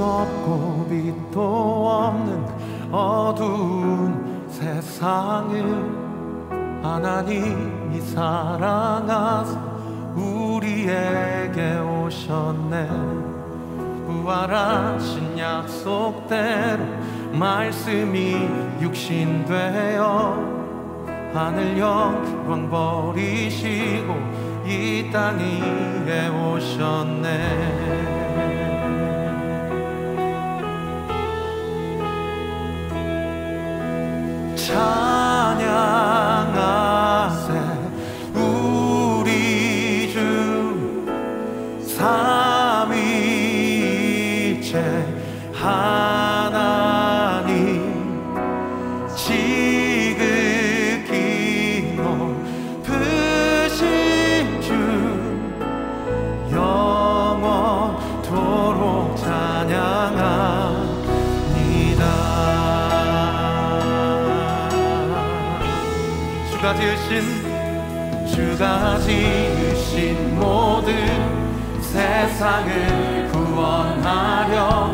없고 빛도 없는 어두운 세상을 하나님이 사랑하사 우리에게 오셨네. 부활하신 약속대로 말씀이 육신되어 하늘 영광 버리시고 이 땅 위에 오셨네 찬양하세. 우리 주 삼위일체 하나 주가 지으신 주가 지으신 모든 세상을 구원하려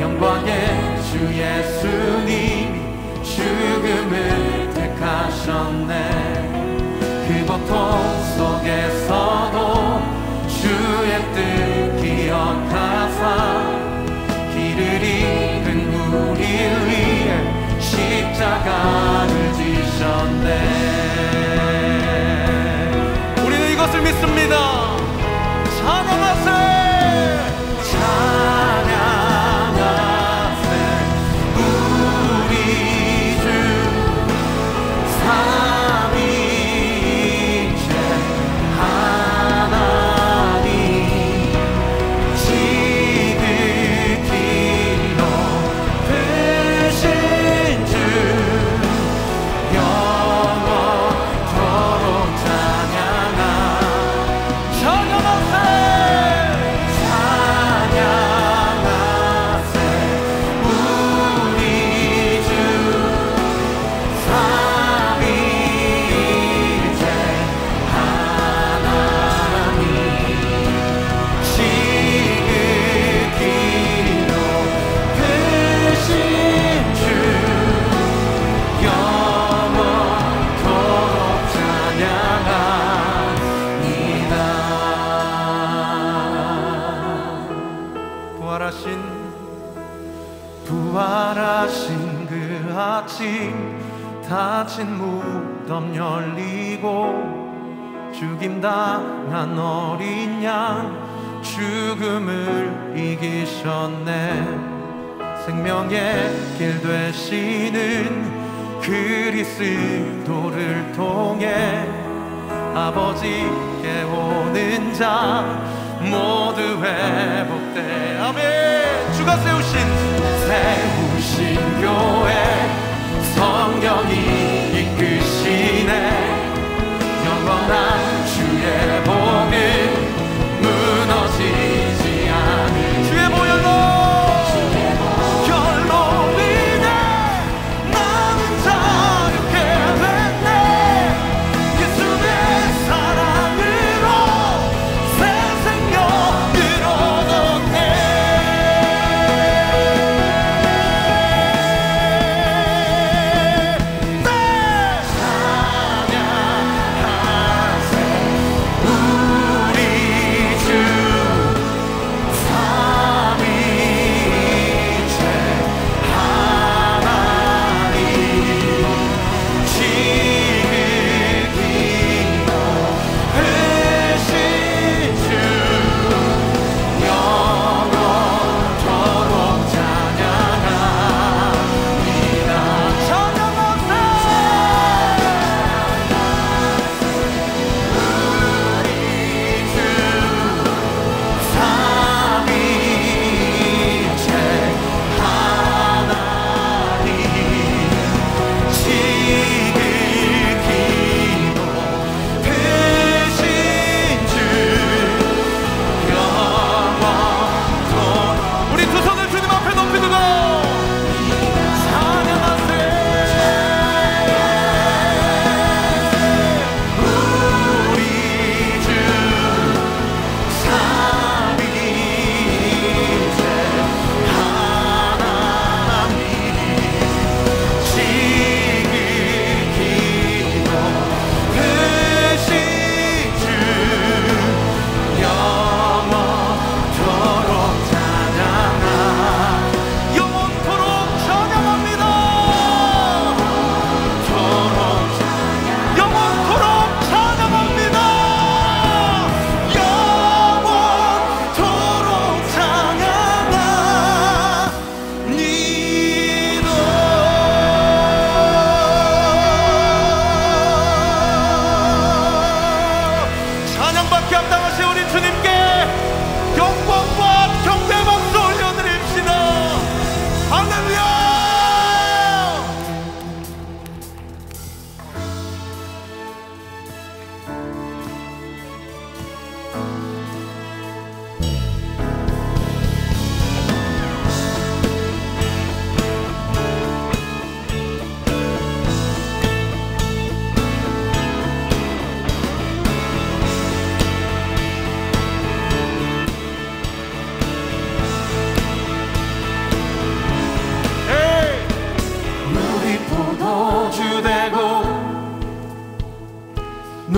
영광의 주 예수님이 죽음을 택하셨네. 그 고통 속에서도 주의 뜻 기억하사 길을 잃은 우리 위해 십자가를 지셨 부활하신 그 아침 닫힌 무덤 열리고 죽임당한 어린 양 죽음을 이기셨네. 생명의 길 되시는 그리스도를 통해 아버지께 오는 자 모두 회복돼. 아멘. 주가 세우신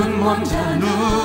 눈먼 자는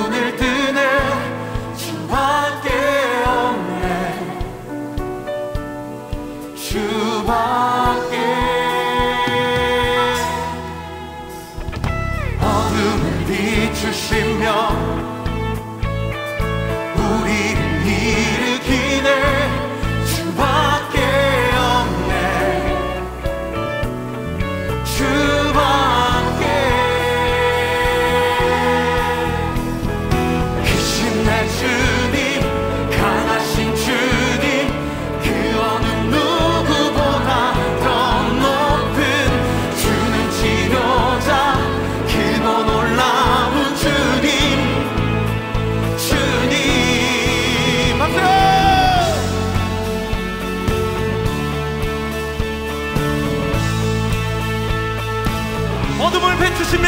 비추시며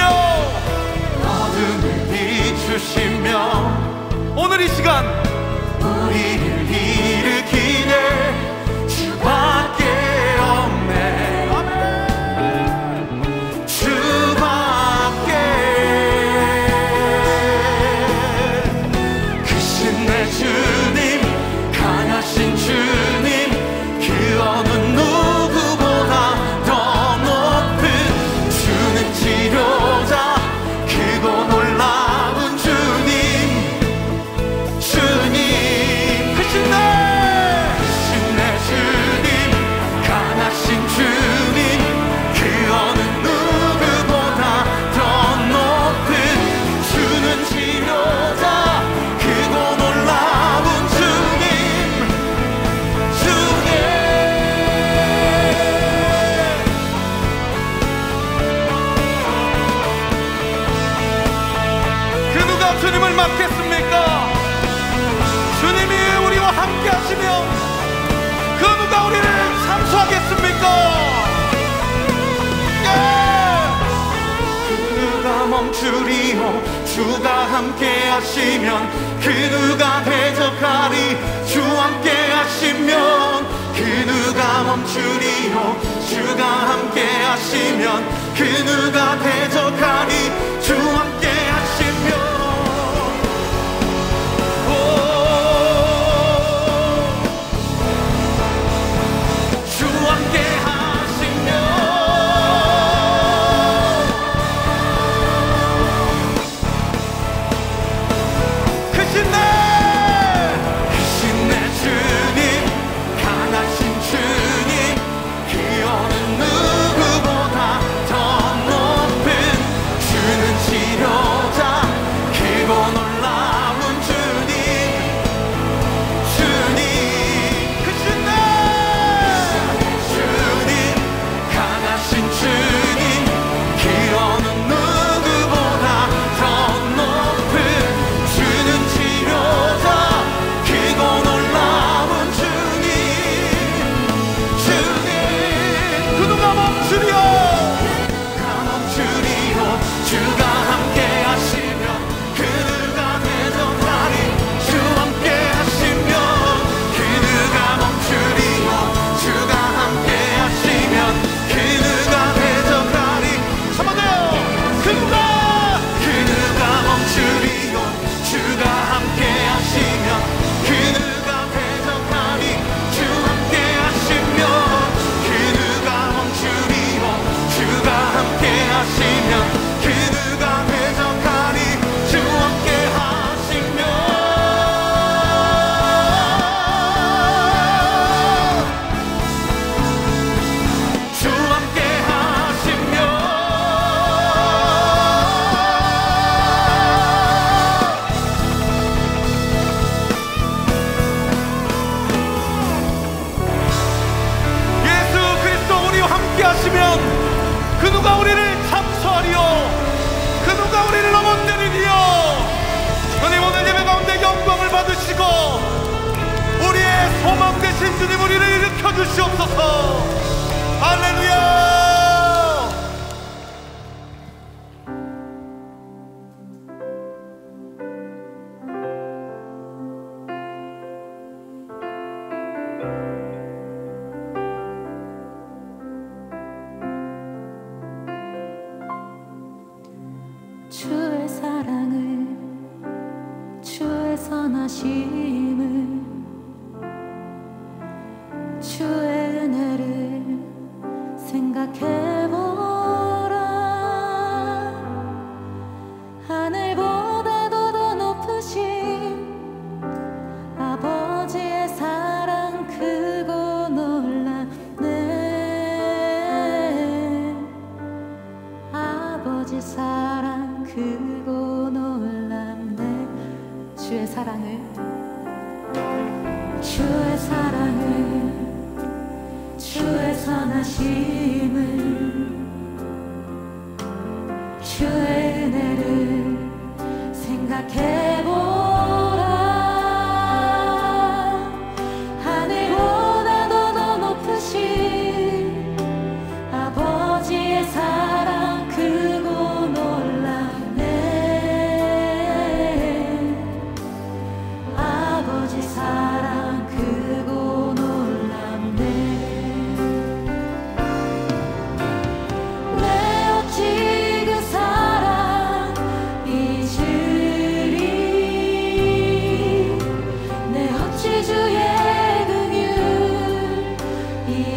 어둠을 비추시며 오늘 이 시간 우리를 함께 하시면 그 누가 대적하리. 주 함께 하시면 그 누가 멈추리요. 주가 함께 하시면 그 누가 대적하리. 주 함께 그 누가 우리를 참소하리요? 그 누가 우리를 넘어뜨리리요? 주님 오늘 예배 가운데 영광을 받으시고 우리의 소망 대신 주님 우리를 일으켜 주시옵소서. 할렐루야!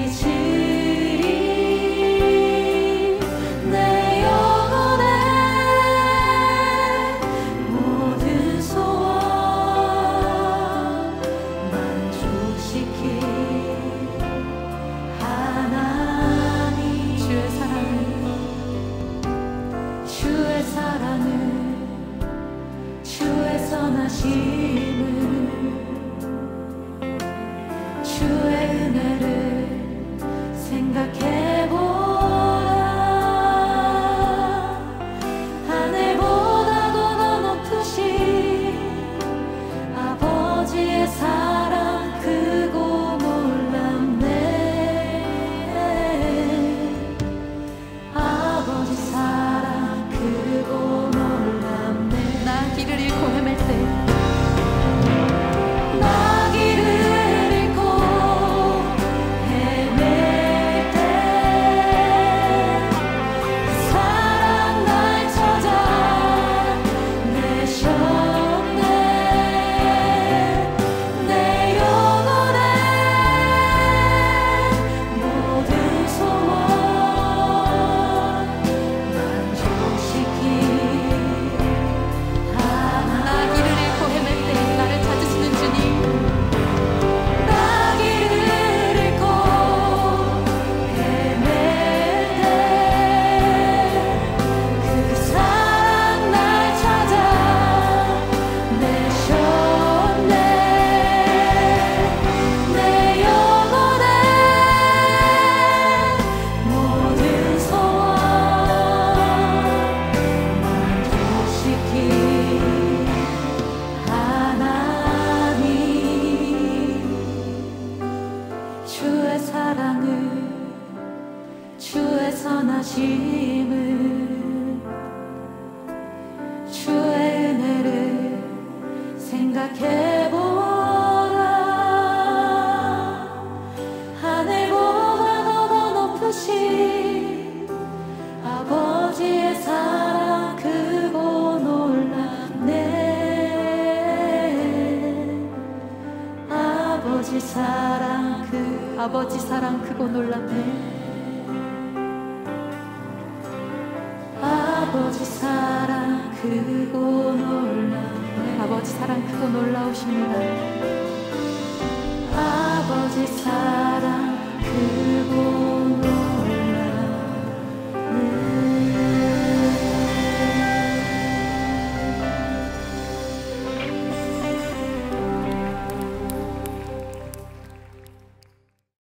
一起。the 주의 은혜를 생각해보라. 하늘보다 더 높으신 아버지의 아버지 사랑 크고 놀랍네. 아버지 사랑 크고 놀라. 아버지 사랑 크고 놀라우십니다. 아버지 사랑 크고